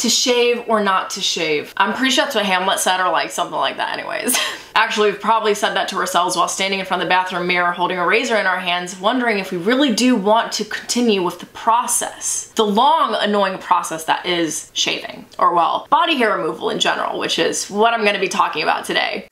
to shave or not to shave. I'm pretty sure that's what Hamlet said or like something like that anyways. Actually, we've probably said that to ourselves while standing in front of the bathroom mirror holding a razor in our hands, wondering if we really do want to continue with the process. The long, annoying process that is shaving, or well, body hair removal in general, which is what I'm gonna be talking about today.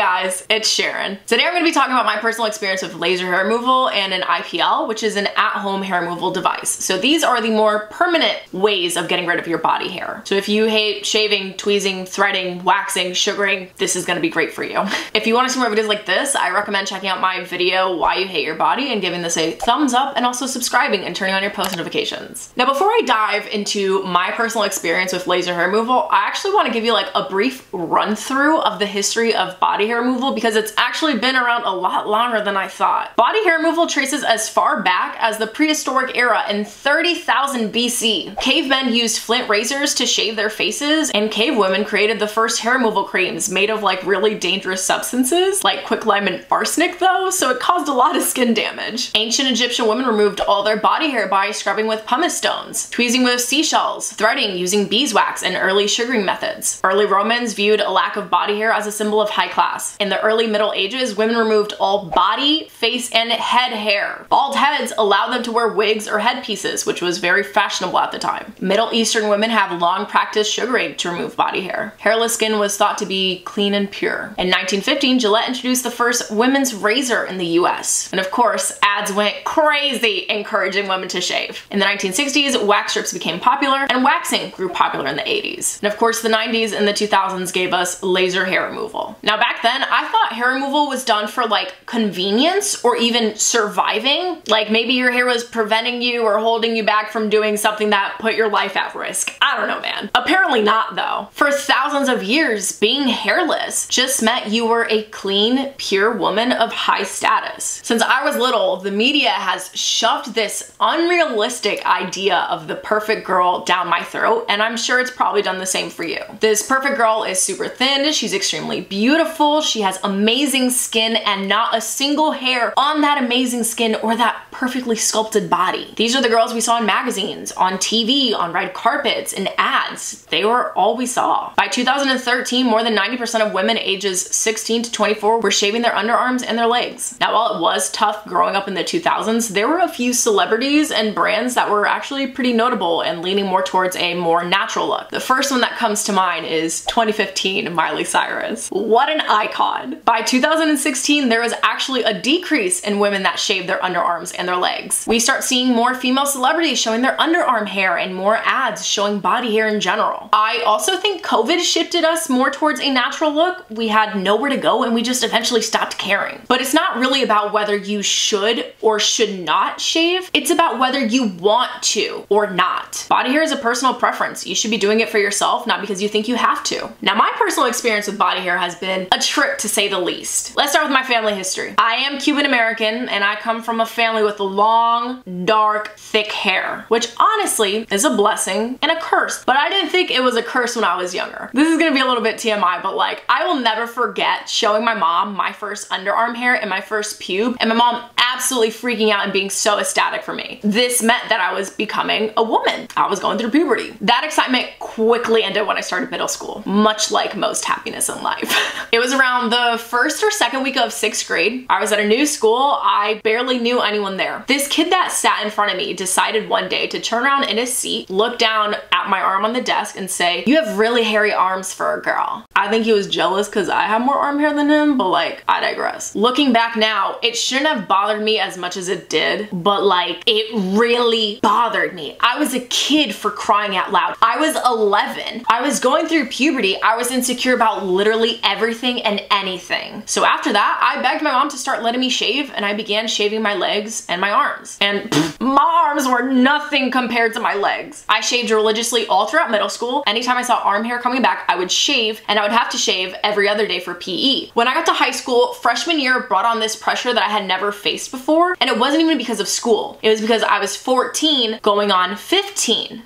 Guys, it's Sharon. Today I'm going to be talking about my personal experience with laser hair removal and an IPL, which is an at-home hair removal device. So these are the more permanent ways of getting rid of your body hair. So if you hate shaving, tweezing, threading, waxing, sugaring, this is going to be great for you. if you want to see more videos like this, I recommend checking out my video, Why You Hate Your Body, and giving this a thumbs up and also subscribing and turning on your post notifications. Now before I dive into my personal experience with laser hair removal, I actually want to give you like a brief run through of the history of body hair removal because it's actually been around a lot longer than I thought. Body hair removal traces as far back as the prehistoric era in 30,000 BC. Cavemen used flint razors to shave their faces and cave women created the first hair removal creams made of like really dangerous substances like quicklime and arsenic though, so it caused a lot of skin damage. Ancient Egyptian women removed all their body hair by scrubbing with pumice stones, tweezing with seashells, threading using beeswax, and early sugaring methods. Early Romans viewed a lack of body hair as a symbol of high class class. In the early Middle Ages, women removed all body, face, and head hair. Bald heads allowed them to wear wigs or headpieces, which was very fashionable at the time. Middle Eastern women have long practiced sugaring to remove body hair. Hairless skin was thought to be clean and pure. In 1915, Gillette introduced the first women's razor in the US. And of course, ads went crazy encouraging women to shave. In the 1960s, wax strips became popular, and waxing grew popular in the 80s. And of course, the 90s and the 2000s gave us laser hair removal. Now back then, I thought hair removal was done for like convenience or even surviving. Like maybe your hair was preventing you or holding you back from doing something that put your life at risk. I don't know, man. Apparently not though. For thousands of years, being hairless just meant you were a clean, pure woman of high status. Since I was little, the media has shoved this unrealistic idea of the perfect girl down my throat, and I'm sure it's probably done the same for you. This perfect girl is super thin, she's extremely beautiful, beautiful, she has amazing skin and not a single hair on that amazing skin or that perfectly sculpted body. These are the girls we saw in magazines, on TV, on red carpets, in ads. They were all we saw. By 2013, more than 90% of women ages 16 to 24 were shaving their underarms and their legs. Now, while it was tough growing up in the 2000s, there were a few celebrities and brands that were actually pretty notable and leaning more towards a more natural look. The first one that comes to mind is 2015 Miley Cyrus. What an icon. By 2016, there was actually a decrease in women that shaved their underarms and their legs. We start seeing more female celebrities showing their underarm hair and more ads showing body hair in general. I also think COVID shifted us more towards a natural look. We had nowhere to go and we just eventually stopped caring. But it's not really about whether you should or should not shave. It's about whether you want to or not. Body hair is a personal preference. You should be doing it for yourself, not because you think you have to. Now, my personal experience with body hair has been a trip to say the least. Let's start with my family history. I am Cuban American and I come from a family with long, dark, thick hair, which honestly is a blessing and a curse, but I didn't think it was a curse when I was younger. This is gonna be a little bit TMI, but like I will never forget showing my mom my first underarm hair and my first pube and my mom absolutely freaking out and being so ecstatic for me. This meant that I was becoming a woman. I was going through puberty. That excitement quickly ended when I started middle school, much like most happiness in life. it was around the first or second week of sixth grade. I was at a new school. I barely knew anyone there. This kid that sat in front of me decided one day to turn around in his seat, look down at my arm on the desk and say, you have really hairy arms for a girl. I think he was jealous because I have more arm hair than him, but like, I digress. Looking back now, it shouldn't have bothered me as much as it did, but like, it really bothered me. I was a kid for crying out loud. I was 11. I was going through puberty. I was insecure about literally everything and anything. So after that, I begged my mom to start letting me shave and I began shaving my legs and my arms. And pff, my arms were nothing compared to my legs. I shaved religiously all throughout middle school. Anytime I saw arm hair coming back, I would shave and I would have to shave every other day for PE. When I got to high school, freshman year brought on this pressure that I had never faced before. And it wasn't even because of school. It was because I was 14 going on 15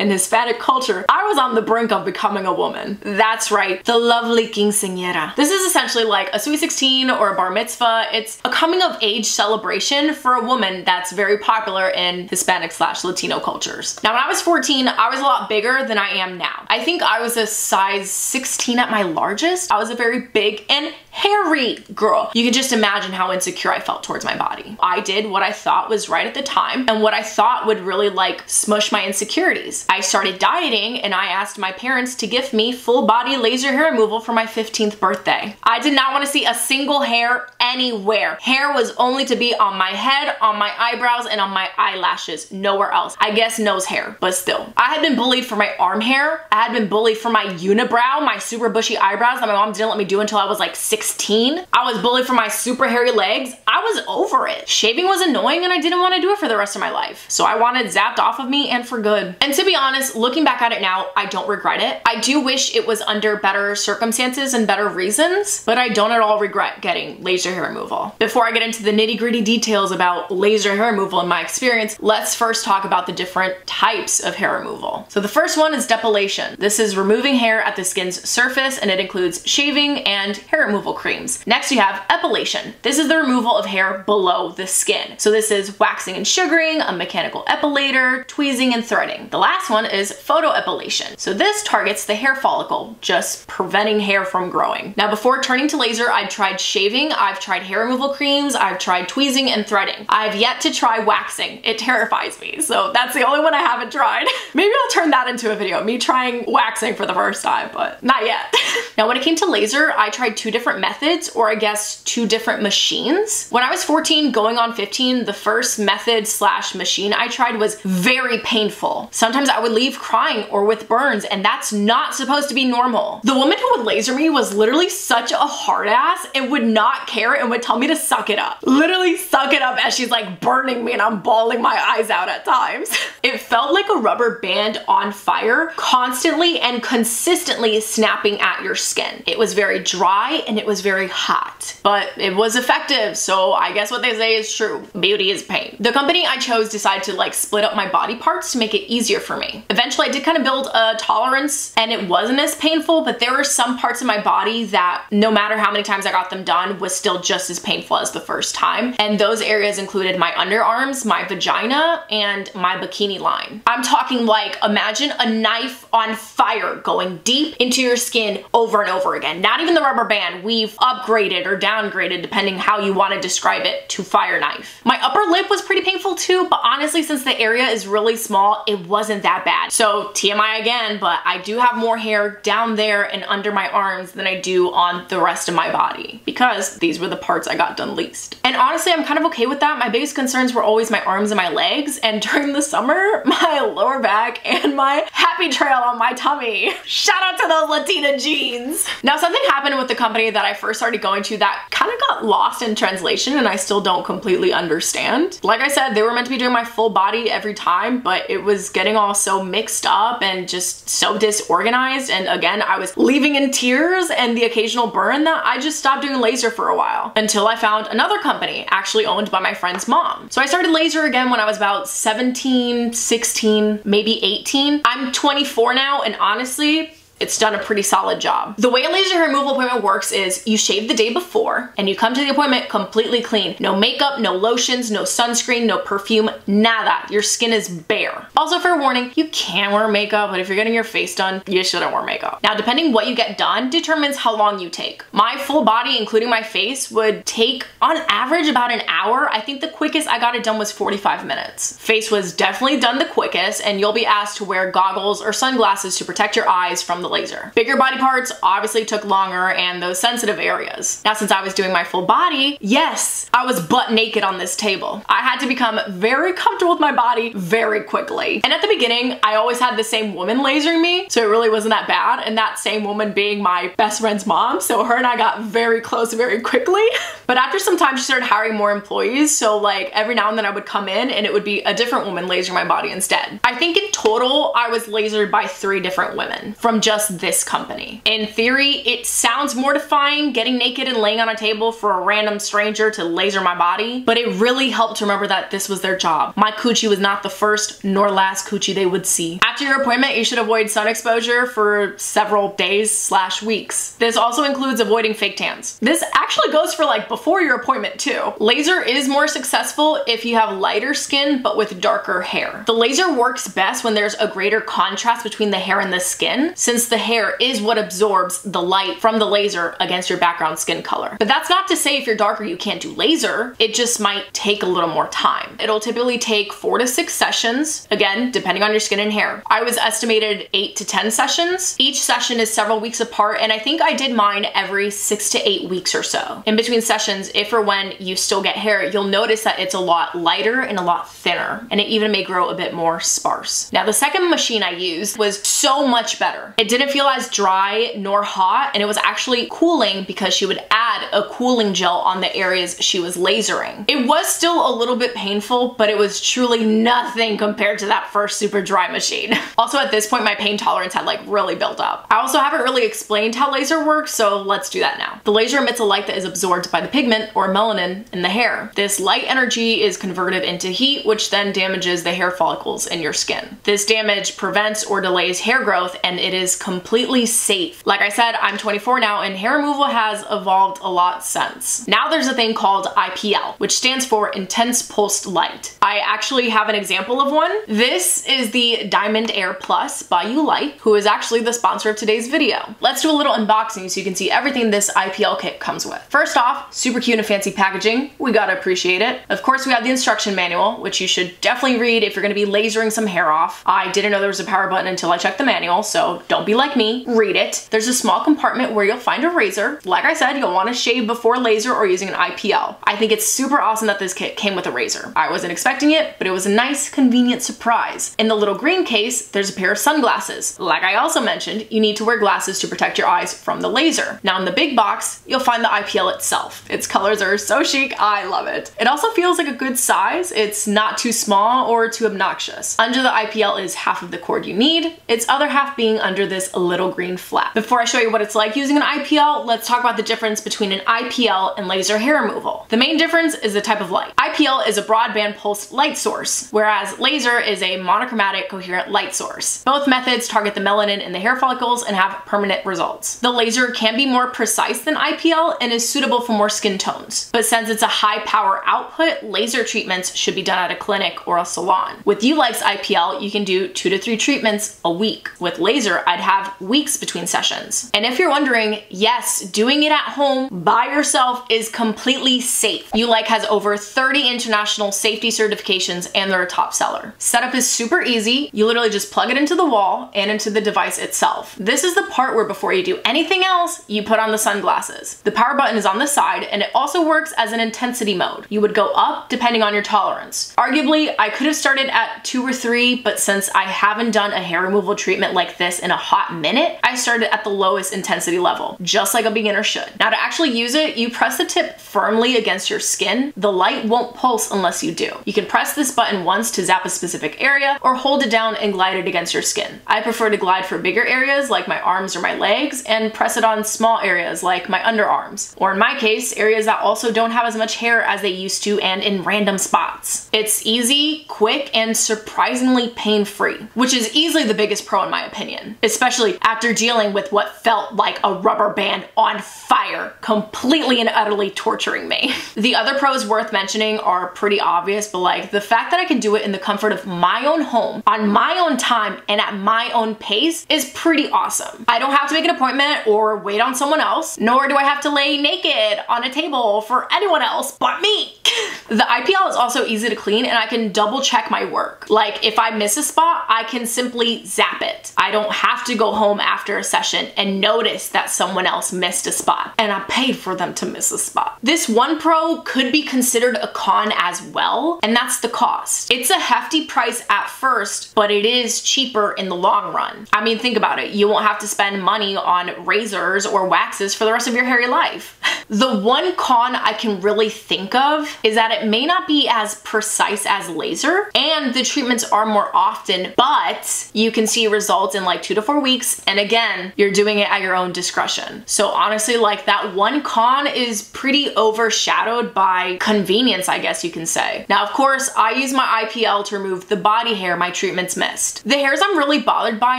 in Hispanic culture, I was on the brink of becoming a woman. That's right, the lovely quinceañera. This is essentially like a sweet 16 or a bar mitzvah. It's a coming of age celebration for a woman that's very popular in Hispanic slash Latino cultures. Now, when I was 14, I was a lot bigger than I am now. I think I was a size 16 at my largest. I was a very big and hairy girl. You can just imagine how insecure I felt towards my body. I did what I thought was right at the time and what I thought would really like smush my insecurities. I started dieting and I asked my parents to gift me full body laser hair removal for my 15th birthday. I did not want to see a single hair anywhere. Hair was only to be on my head, on my eyebrows, and on my eyelashes, nowhere else. I guess nose hair, but still. I had been bullied for my arm hair. I had been bullied for my unibrow, my super bushy eyebrows that my mom didn't let me do until I was like 16. I was bullied for my super hairy legs. I was over it. Shaving was annoying and I didn't want to do it for the rest of my life. So I wanted zapped off of me and for good. And to be honest, looking back at it now, I don't regret it. I do wish it was under better circumstances and better reasons, but I don't at all regret getting laser hair removal. Before I get into the nitty gritty details about laser hair removal in my experience, let's first talk about the different types of hair removal. So the first one is depilation. This is removing hair at the skin's surface and it includes shaving and hair removal creams. Next, you have epilation. This is the removal of hair below the skin. So this is waxing and sugaring, a mechanical epilator, tweezing and threading. The last one is photoepilation. So this targets the hair follicle, just preventing hair from growing. Now before turning to laser, I've tried shaving, I've tried hair removal creams, I've tried tweezing and threading. I've yet to try waxing. It terrifies me. So that's the only one I haven't tried. Maybe I'll turn that into a video, me trying waxing for the first time, but not yet. now when it came to laser, I tried two different methods, or I guess two different machines. When I was 14 going on 15, the first method slash machine I tried was very painful. Sometimes I would leave crying or with burns and that's not supposed to be normal. The woman who would laser me was literally such a hard ass and would not care and would tell me to suck it up. Literally suck it up as she's like burning me and I'm bawling my eyes out at times. It felt like a rubber band on fire, constantly and consistently snapping at your skin. It was very dry and it was very hot, but it was effective. So I guess what they say is true. Beauty is pain. The company I chose decided to like split up my body parts to make it easier for me. Eventually I did kind of build a tolerance and it wasn't as painful, but there were some parts of my body that no matter how many times I got them done was still just as painful as the first time. And those areas included my underarms, my vagina, and my bikini line. I'm talking like imagine a knife on fire going deep into your skin over and over again. Not even the rubber band. Upgraded or downgraded depending how you want to describe it to fire knife. My upper lip was pretty painful too, but honestly since the area is really small, it wasn't that bad. So TMI again, but I do have more hair down there and under my arms than I do on the rest of my body because these were the parts I got done least. And honestly, I'm kind of okay with that. My biggest concerns were always my arms and my legs. And during the summer, my lower back and my happy trail on my tummy. Shout out to those Latina jeans. Now something happened with the company that I first started going to that kind of got lost in translation and I still don't completely understand. Like I said, they were meant to be doing my full body every time, but it was getting all so mixed up and just so disorganized. And again, I was leaving in tears and the occasional burn that I just stopped doing laser for a while until I found another company actually owned by my friend's mom. So I started laser again when I was about 17, 16, maybe 18. I'm 24 now and honestly, it's done a pretty solid job. The way a laser hair removal appointment works is you shave the day before and you come to the appointment completely clean. No makeup, no lotions, no sunscreen, no perfume, nada. Your skin is bare. Also fair warning, you can wear makeup, but if you're getting your face done, you shouldn't wear makeup. Now depending what you get done determines how long you take. My full body, including my face, would take on average about an hour. I think the quickest I got it done was 45 minutes. Face was definitely done the quickest and you'll be asked to wear goggles or sunglasses to protect your eyes from the laser. Bigger body parts obviously took longer and those sensitive areas. Now since I was doing my full body, yes, I was butt naked on this table. I had to become very comfortable with my body very quickly. And at the beginning, I always had the same woman lasering me, so it really wasn't that bad. And that same woman being my best friend's mom, so her and I got very close very quickly. but after some time, she started hiring more employees, so like every now and then I would come in and it would be a different woman lasering my body instead. I think in total, I was lasered by three different women from just just this company. In theory, it sounds mortifying getting naked and laying on a table for a random stranger to laser my body, but it really helped to remember that this was their job. My coochie was not the first nor last coochie they would see. After your appointment, you should avoid sun exposure for several days slash weeks. This also includes avoiding fake tans. This actually goes for like before your appointment too. Laser is more successful if you have lighter skin but with darker hair. The laser works best when there's a greater contrast between the hair and the skin since the hair is what absorbs the light from the laser against your background skin color. But that's not to say if you're darker you can't do laser, it just might take a little more time. It'll typically take four to six sessions, again, depending on your skin and hair. I was estimated eight to 10 sessions. Each session is several weeks apart and I think I did mine every six to eight weeks or so. In between sessions, if or when you still get hair, you'll notice that it's a lot lighter and a lot thinner and it even may grow a bit more sparse. Now the second machine I used was so much better. It didn't feel as dry nor hot and it was actually cooling because she would add a cooling gel on the areas she was lasering. It was still a little bit painful, but it was truly nothing compared to that first super dry machine. also at this point, my pain tolerance had like really built up. I also haven't really explained how laser works, so let's do that now. The laser emits a light that is absorbed by the pigment or melanin in the hair. This light energy is converted into heat, which then damages the hair follicles in your skin. This damage prevents or delays hair growth and it is completely safe. Like I said, I'm 24 now and hair removal has evolved a lot since. Now there's a thing called IPL, which stands for Intense Pulsed Light. I actually have an example of one. This is the Diamond Air Plus by Ulike, who is actually the sponsor of today's video. Let's do a little unboxing so you can see everything this IPL kit comes with. First off, super cute and fancy packaging. We gotta appreciate it. Of course, we have the instruction manual, which you should definitely read if you're gonna be lasering some hair off. I didn't know there was a power button until I checked the manual, so don't be like me, read it. There's a small compartment where you'll find a razor. Like I said, you'll wanna shave before laser or using an IPL. I think it's super awesome that this kit came with a razor. I wasn't expecting it, but it was a nice, convenient surprise. In the little green case, there's a pair of sunglasses. Like I also mentioned, you need to wear glasses to protect your eyes from the laser. Now in the big box, you'll find the IPL itself. Its colors are so chic, I love it. It also feels like a good size. It's not too small or too obnoxious. Under the IPL is half of the cord you need, its other half being under this little green flap. Before I show you what it's like using an IPL, let's talk about the difference between an IPL and laser hair removal. The main difference is the type of light. IPL is a broadband pulsed light source, whereas laser is a monochromatic coherent light source. Both methods target the melanin in the hair follicles and have permanent results. The laser can be more precise than IPL and is suitable for more skin tones. But since it's a high power output, laser treatments should be done at a clinic or a salon. With Ulike's IPL, you can do two to three treatments a week. With laser, I'd have weeks between sessions. And if you're wondering, yes, doing it at home by yourself is completely safe. Ulike has over 30 international safety certifications and they're a top seller. Setup is super easy. You literally just plug it into the wall and into the device itself. This is the part where before you do anything else, you put on the sunglasses. The power button is on the side and it also works as an intensity mode. You would go up depending on your tolerance. Arguably, I could have started at two or three, but since I haven't done a hair removal treatment like this in a hot minute, I started at the lowest intensity level, just like a beginner should. Now to actually use it, you press the tip firmly against your skin. The light won't pulse unless you do. You can press this button once to zap a specific area or hold it down and glide it against your skin. I prefer to glide for bigger areas like my arms or my legs and press it on small areas like my underarms. Or in my case, areas that also don't have as much hair as they used to and in random spots. It's easy, quick, and surprisingly pain-free, which is easily the biggest pro in my opinion, especially after dealing with what felt like a rubber band on fire, completely and utterly torturing me. The other pros worth mentioning are pretty obvious, but like the fact that I can do it in the comfort of my own home, on my own time, and at my own pace is pretty awesome. I don't have to make an appointment or wait on someone else, nor do I have to lay naked on a table for anyone else but me. the IPL is also easy to clean and I can double check my work. Like if I miss a spot, I can simply zap it. I don't have to go home after a session and notice that someone else missed a spot and I paid for them to miss a spot. This one pro could be considered a con as well, and that's the cost. It's a hefty price at first, but it is cheaper in the long run. I mean, think about it. You won't have to spend money on razors or waxes for the rest of your hairy life. the one con I can really think of is that it may not be as precise as laser and the treatments are more often, but you can see results in like two to four weeks weeks. And again, you're doing it at your own discretion. So honestly, like that one con is pretty overshadowed by convenience, I guess you can say. Now, of course, I use my IPL to remove the body hair my treatments missed. The hairs I'm really bothered by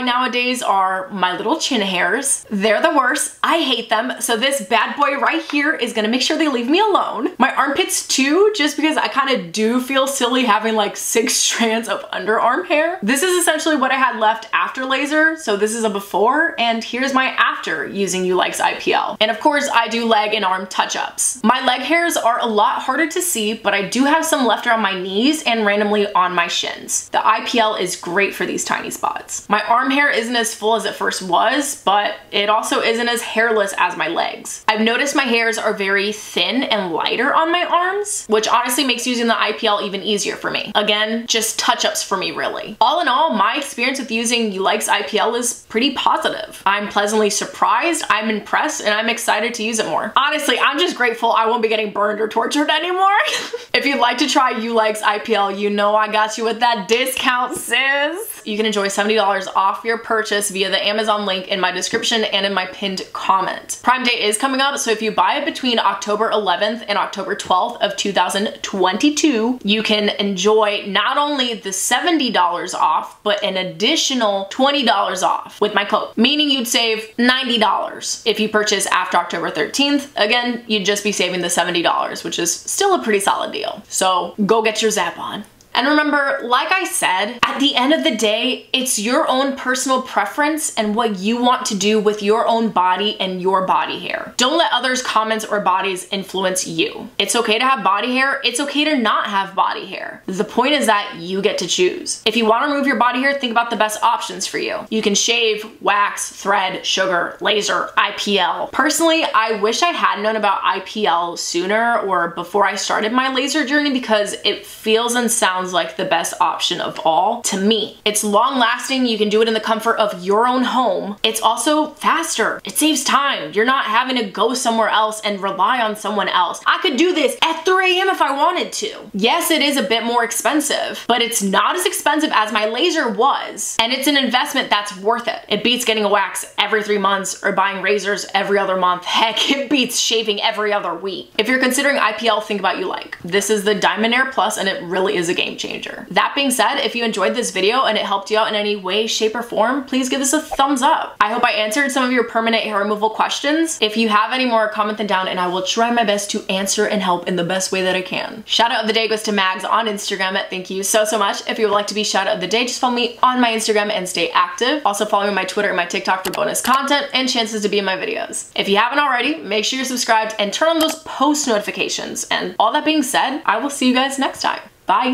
nowadays are my little chin hairs. They're the worst. I hate them. So this bad boy right here is gonna make sure they leave me alone. My armpits too, just because I kind of do feel silly having like six strands of underarm hair. This is essentially what I had left after laser. So this is a before and here's my after using Ulike's IPL. And of course I do leg and arm touch-ups. My leg hairs are a lot harder to see, but I do have some left around my knees and randomly on my shins. The IPL is great for these tiny spots. My arm hair isn't as full as it first was, but it also isn't as hairless as my legs. I've noticed my hairs are very thin and lighter on my arms, which honestly makes using the IPL even easier for me. Again, just touch-ups for me really. All in all, my experience with using Ulike's IPL is pretty positive. I'm pleasantly surprised, I'm impressed, and I'm excited to use it more. Honestly, I'm just grateful I won't be getting burned or tortured anymore. if you'd like to try Ulike's IPL, you know I got you with that discount, sis. You can enjoy $70 off your purchase via the Amazon link in my description and in my pinned comment. Prime Day is coming up, so if you buy it between October 11th and October 12th of 2022, you can enjoy not only the $70 off, but an additional $20 off with my code, meaning you'd save $90 if you purchase after October 13th. Again, you'd just be saving the $70, which is still a pretty solid deal. So go get your zap on. And remember, like I said, at the end of the day, it's your own personal preference and what you want to do with your own body and your body hair. Don't let others' comments or bodies influence you. It's okay to have body hair, it's okay to not have body hair. The point is that you get to choose. If you want to remove your body hair, think about the best options for you. You can shave, wax, thread, sugar, laser, IPL. Personally, I wish I had known about IPL sooner or before I started my laser journey because it feels and sounds sounds like the best option of all to me. It's long lasting. You can do it in the comfort of your own home. It's also faster. It saves time. You're not having to go somewhere else and rely on someone else. I could do this at 3 a.m. if I wanted to. Yes, it is a bit more expensive, but it's not as expensive as my laser was. And it's an investment that's worth it. It beats getting a wax every three months or buying razors every other month. Heck, it beats shaving every other week. If you're considering IPL, think about Ulike. This is the Diamond Air Plus and it really is a game game changer. That being said, if you enjoyed this video and it helped you out in any way, shape, or form, please give us a thumbs up. I hope I answered some of your permanent hair removal questions. If you have any more, comment them down and I will try my best to answer and help in the best way that I can. Shout out of the day goes to Mags on Instagram. At thank you so, so much. If you would like to be shout out of the day, just follow me on my Instagram and stay active. Also follow me on my Twitter and my TikTok for bonus content and chances to be in my videos. If you haven't already, make sure you're subscribed and turn on those post notifications. And all that being said, I will see you guys next time. Bye.